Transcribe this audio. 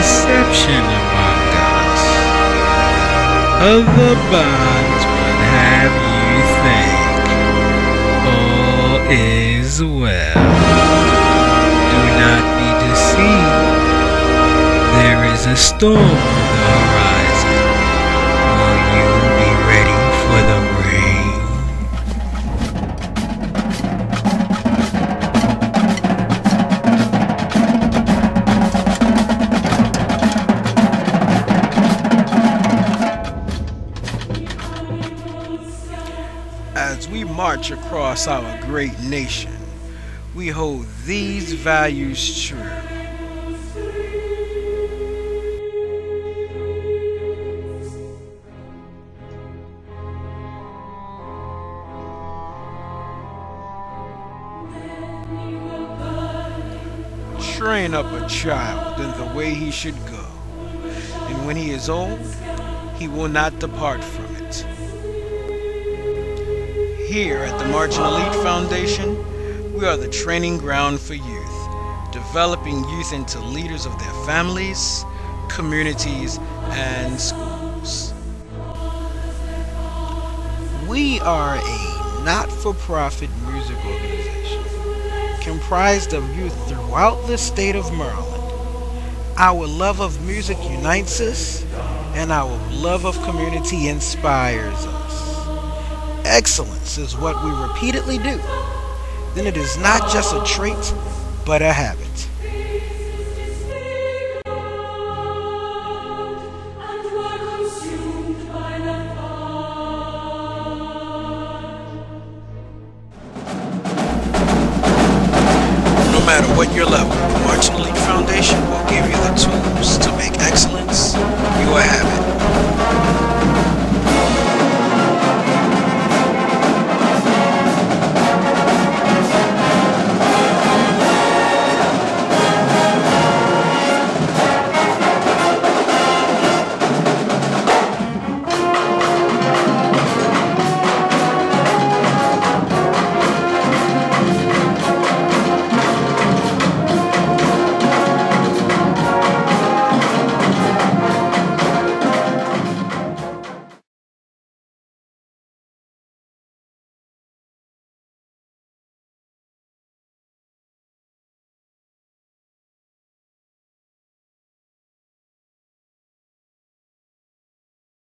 deception among us. Other bonds would have you think all is well. Do not be deceived. There is a storm on the horizon. As we march across our great nation, we hold these values true. Train up a child in the way he should go, and when he is old, he will not depart from it. Here at the Marching Elite Foundation, we are the training ground for youth, developing youth into leaders of their families, communities, and schools. We are a not for profit music organization comprised of youth throughout the state of Maryland. Our love of music unites us, and our love of community inspires us. Excellence is what we repeatedly do. Then it is not just a trait, but a habit. No matter what your level, Marching Elite Foundation will give you the tools to